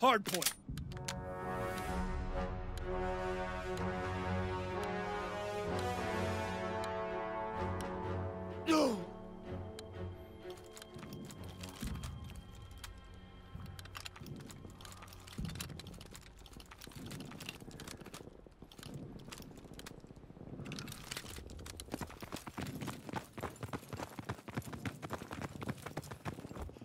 Hard point.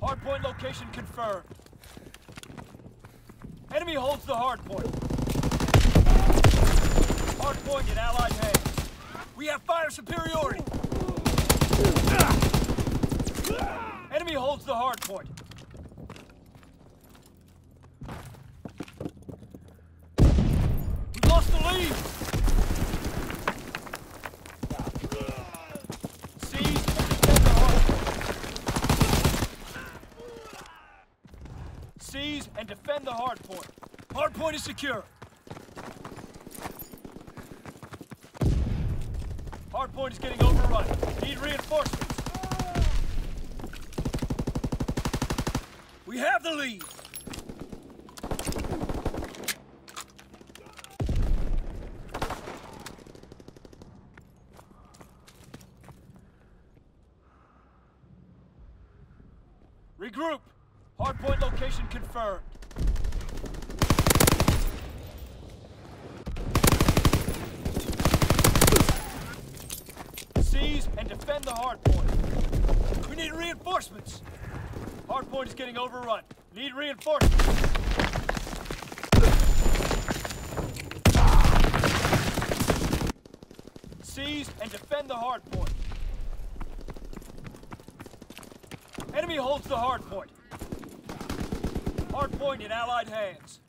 Hardpoint location confirmed. Enemy holds the hardpoint. Hardpoint in Allied hands. We have fire superiority. Enemy holds the hardpoint. We've lost the lead. Seize and defend the defend the hardpoint. Is secure. Hardpoint is getting overrun. Need reinforcements. We have the lead. Regroup. Hardpoint location confirmed. Seize and defend the hardpoint. We need reinforcements. Hardpoint is getting overrun. Need reinforcements. Seize and defend the hardpoint. Enemy holds the hardpoint. Hardpoint in Allied hands.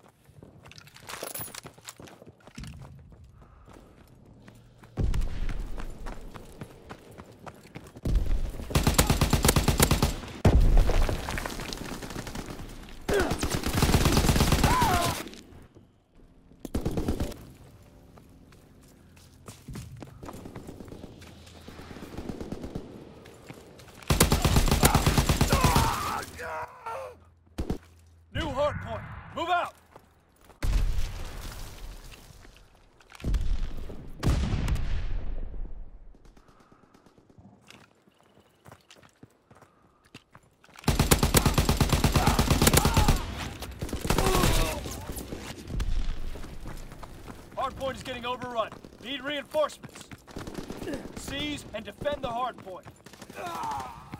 New hardpoint. Move out. Getting overrun. Need reinforcements. Seize and defend the hardpoint. Hardpoint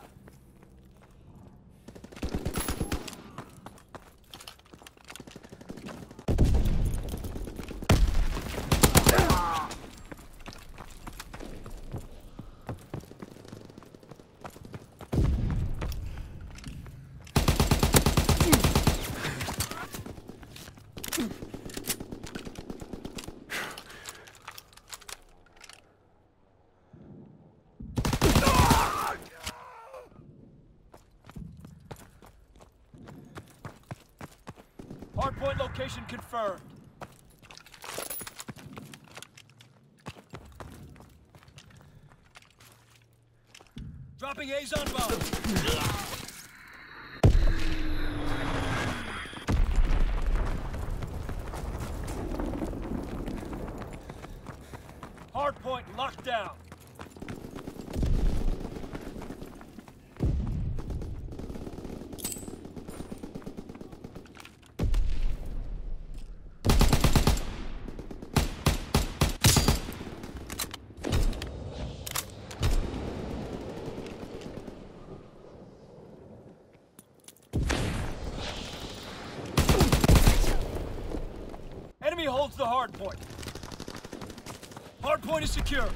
location confirmed. Dropping Azon bomb. Hardpoint locked down. Enemy holds the Hard point is secure.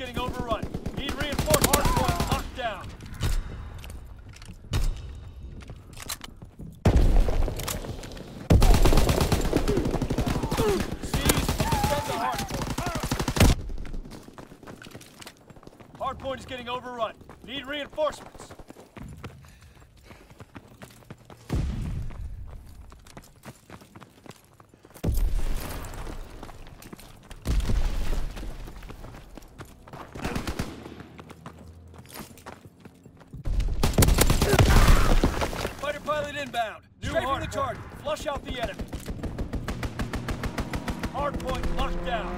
getting overrun. Need reinforced hard locked down. Hardpoint hard is getting overrun. Need reinforcements. Pilot inbound. New Straight from the target. Flush out the enemy. Hard point locked down.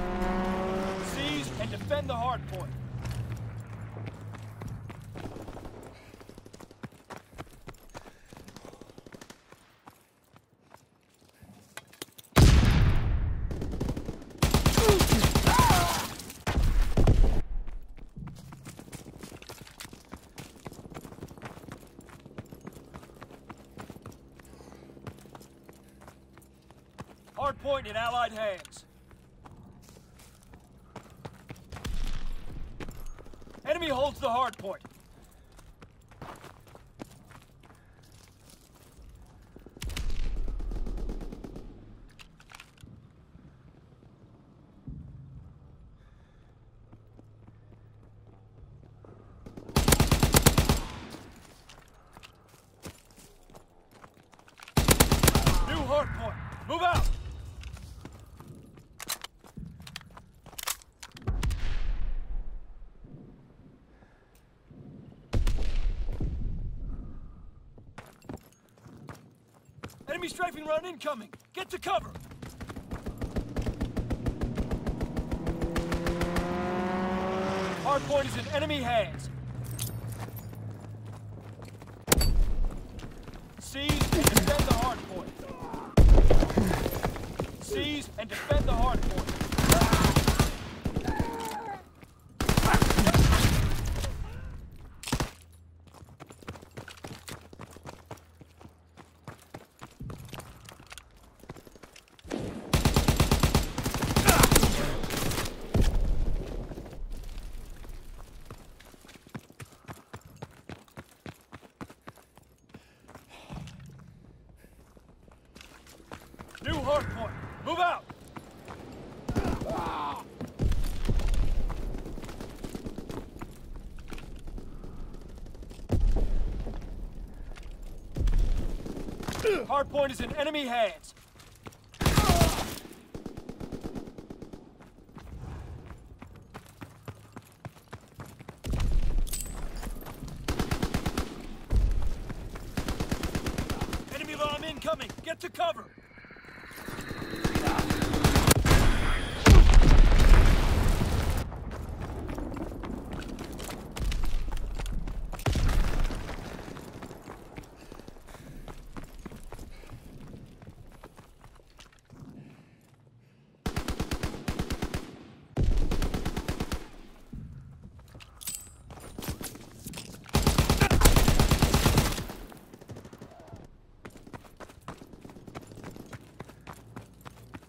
Seize and defend the hard In Allied hands. Enemy holds the hard point. New hard point. Move out. Enemy strafing run incoming. Get to cover. Hard point is in enemy hands. Seize and defend the hard point. Seize and defend the hard point. New hard point. Move out. Hard point is in enemy hands. Enemy bomb incoming. Get to cover.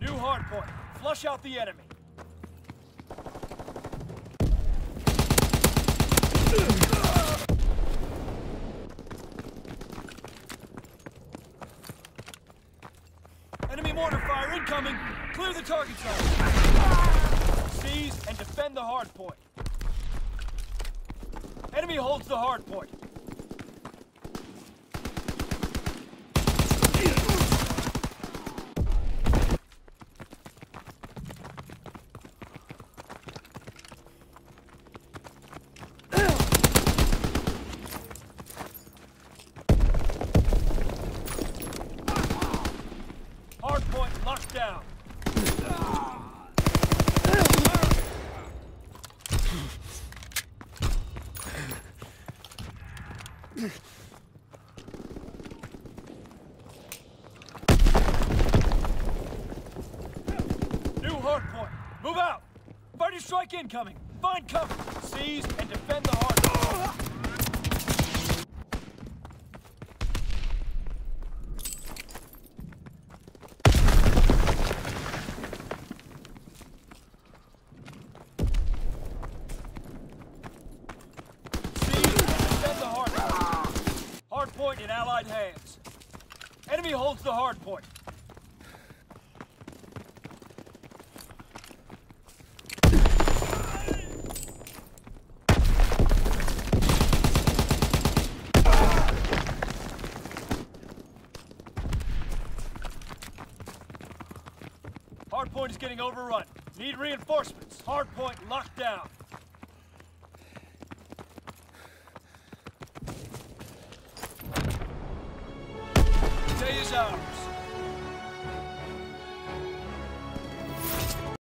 New hard point. Flush out the enemy. Enemy mortar fire incoming. Clear the target zone. Seize and defend the hard point. Enemy holds the hard point. Hard point locked down. New hard. Move out. Fighter strike incoming. Find cover. Seize and defend the hard. hard point. Hardpoint is getting overrun. Need reinforcements. Hardpoint locked down. Day is ours.